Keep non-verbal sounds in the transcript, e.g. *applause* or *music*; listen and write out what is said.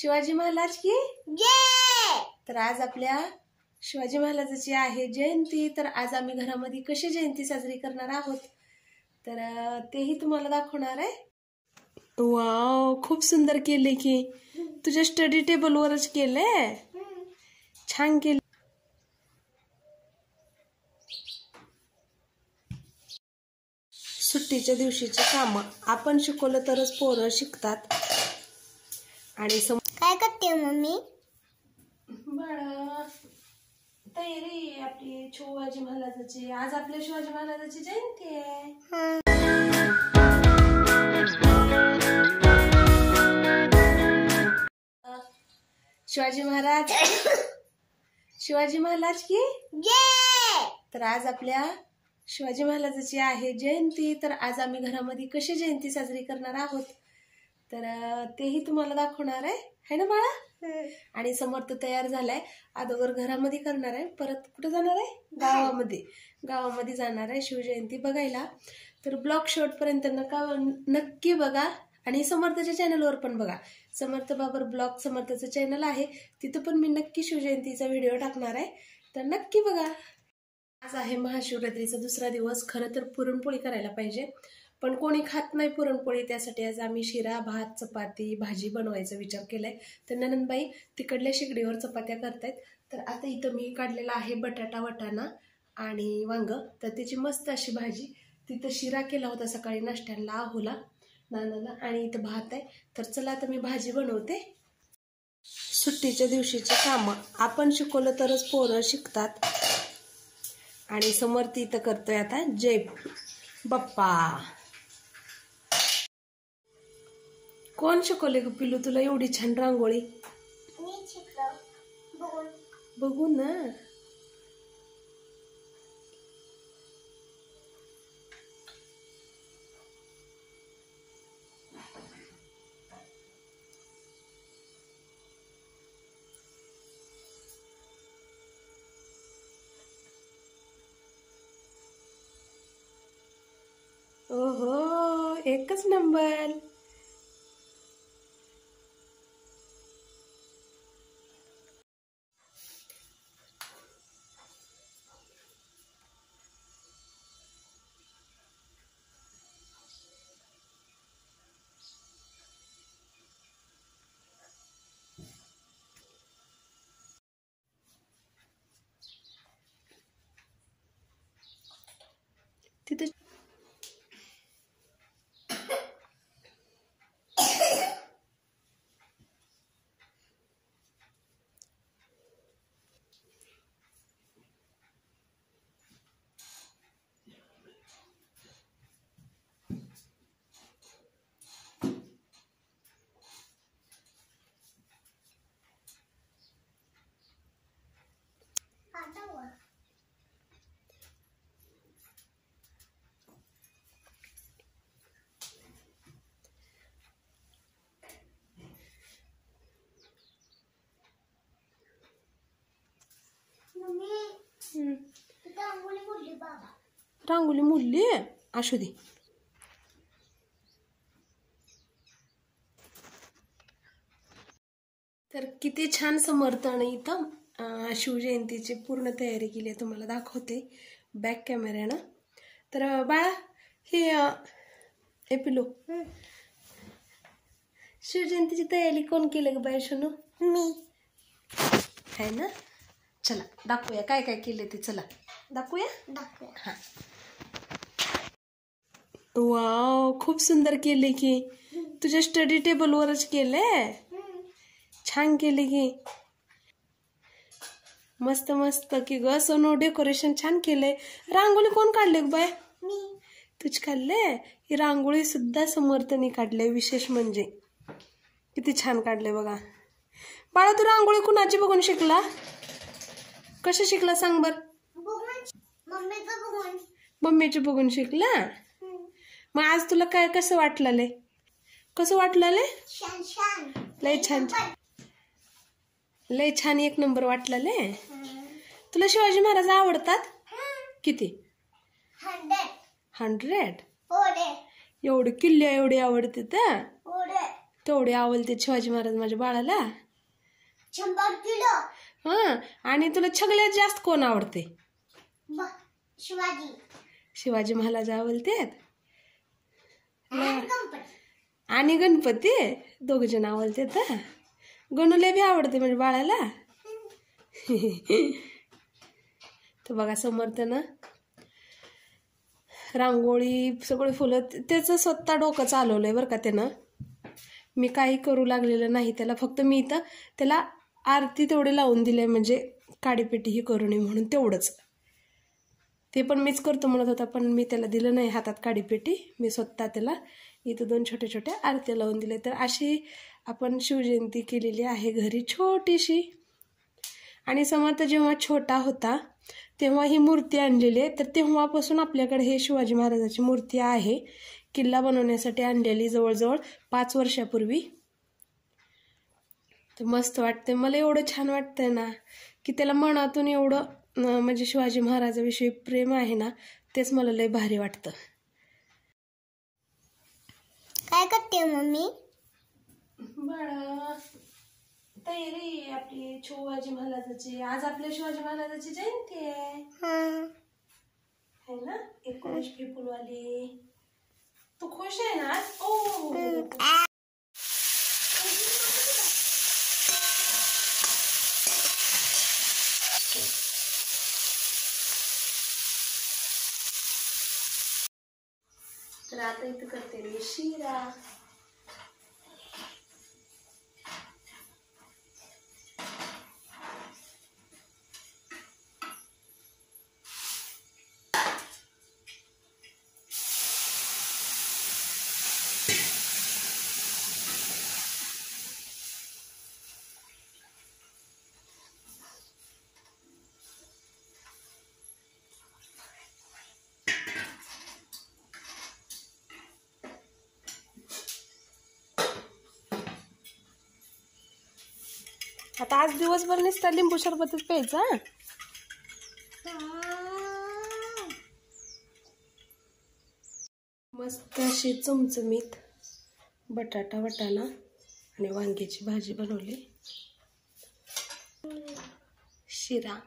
शिवाजी महाराज की? जय तर आज आपल्या शिवाजी महाराजाची आहे जयंती. तर आज आम्ही घरामध्ये कशी जयंती साजरी करणार आहोत? तर तेही तुम्हाला दाखवणार आहे. वाव खूप सुंदर केले की. तुझ्या स्टडी टेबलवरच केलंय छान केलं. सुट्टीच्या दिवशीची कामं. आपण शिकवलं तरच पोरं शिकतात. आणि सम करते मम्मी? बाळा तयारी आपली शिवाजी महाराजाची. आज आपल्या शिवाजी महाराजाची जयंती आहे. शिवाजी महाराज *coughs* शिवाजी महाराज की? जय तर आज आपल्या शिवाजी महाराजाची आहे जयंती. तर आज आम्ही घरामध्ये कशी जयंती साजरी करणार आहोत? तर तेही तुम्हाला दाखवणार आहे. है ना बाळा? आणि समर्थ तयार झालाय. अगोदर घरामध्ये करणार आहे. परत कुठे जाणार आहे? गावामध्ये. गावामध्ये जाणार आहे शिवजयंती बघायला. तर ब्लॉग शेवटपर्यंत नका नक्की बघा. आणि समर्थच्या चॅनलवर पण बघा. समर्थ बाबर ब्लॉग समर्थचं चॅनल आहे. तिथं पण मी नक्की शिवजयंतीचा व्हिडिओ टाकणार आहे. तर नक्की बघा. आज आहे महाशिवरात्रीचा दुसरा दिवस. खरं तर पुरणपोळी करायला पाहिजे. पण कोणी खात नाही पुरणपोळी त्यासाठी आज आम्ही शिरा भात चपाती भाजी बनवायचा विचार केलाय. तर ननंदबाई तिकडल्या शेगडीवर चपात्या करतायत. तर आता इथं मी काढलेला आहे बटाटा वटाणा आणि वांग. तर त्याची मस्त अशी भाजी. तिथं शिरा केला होता सकाळी नाश्त्याला आहोला नानाला आणि इथं भात आहे. तर चला आता मी भाजी बनवते. सुट्टीच्या दिवशीची कामं. आपण शिकवलं तरच पोरं शिकतात. आणि समर्थ इथं करतोय आता जय बाप्पा. कोण शिकवले ग पिलू तुला एवढी छान रांगोळी. बघू ना. ओहो एकच नंबर. तिथं आता वर मम्मी हम्म. तिथं रांगोळी मुलली असू दे. तर किती छान समर्थन इथं शिवजयंतीची पूर्ण तयारी केली आहे तुम्हाला दाखवते बॅक कॅमेऱ्यानं तर बाळा हे अं, हे पिलू शिवजयंतीची तयारी कोण केली ग बाय शनू मी. आहे ना? चला दाखवूया काय काय केले ते चला. दाखवूया? दाखवूया. हा. वाव खूप सुंदर केले की. तुझ्या स्टडी टेबलवरच केलंय? छान केले की. मस्त मस्त की ग सोनो डेकोरेशन छान केलंय. रांगोळी कोण काढले ग बाय मी. तुझ काढले ही रांगोळी सुद्धा समर्थनी काढले विशेष म्हणजे. किती छान काढले बघा. बाळा तू रांगोळी कुणाची बघून शिकला? कशी शिकला सांग बर? मम्मीचं बघून. शिकला? मग आज तुला काय कसं वाटलं कसं वाटलं लय? छान लय छान. एक नंबर वाटलं तुला शिवाजी महाराज आवडतात? किती? हंड्रेड. एवढे. किल्ले एवढे आवडते तर केवढे आवडते शिवाजी महाराज माझ्या बाळाला? हां. आणि तुला सगळ्यात जास्त कोण आवडते? शिवाजी. शिवाजी महाराज आवडतेत आणि गणपती. दोघ जण आवडतेत. गणूला बी आवडते म्हणजे बाळाला? तर बघा समर्थनं. रांगोळी सगळी फुलं त्याचं स्वतः डोकं चालवलंय बरं का त्यानं. मी काही करू लागलेलं नाही त्याला फक्त मी इथं त्याला आरती तेवढी लावून दिली म्हणजे काडीपेटी ही करू नये म्हणून तेवढंच. ते पण मीच करतो म्हणत होता पण मी त्याला दिलं नाही हातात काडीपेटी मी स्वतः त्याला इथं दोन छोट्या छोट्या आरत्या लावून दिल्या. तर अशी आपण शिवजयंती केलेली आहे घरी छोटीशी. आणि समर्थ जेव्हा छोटा होता तेव्हा ही मूर्ती आणलेली आहे. तर तेव्हापासून आपल्याकडे हे शिवाजी महाराजाची मूर्ती आहे. किल्ला बनवण्यासाठी आणलेली जवळजवळ पाच वर्षापूर्वी. तर मस्त वाटते मला एवढं छान वाटतंय ना की त्याला मनातून एवढं म्हणजे शिवाजी महाराजाविषयी प्रेम आहे ना तेच मला लय भारी वाटतं. काय करते मम्मी? बाळा तयारी आपली शिवाजी महाराजाची. आज आपल्या शिवाजी महाराजाची जयंती आहे. है. ना? एकोणीस फेब्रुवारी. तू खुश आहे ना? ओ. तर आता इथं करते मी शिरा आता आज दिवसभर नुसता लिंबू सरबतच प्यायचा मस्त अशी चमचमीत बटाटा वटाणा आणि वांग्याची भाजी बनवली. शिरा.